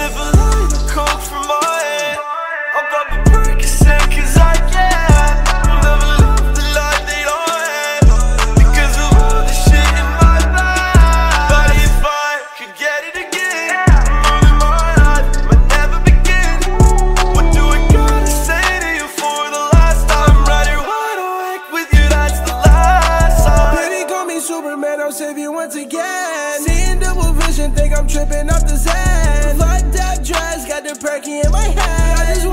never. I'm I can. Never the life they don't have. Because of all the shit in my if I could get it again, I'm might never begin. What do I gotta say to you for the last time? I'm right here wide awake with you, that's the last time. Call me Superman, I'll save you once again. Think I'm tripping off the Zen. Fucked up dress, got the perky in my hand.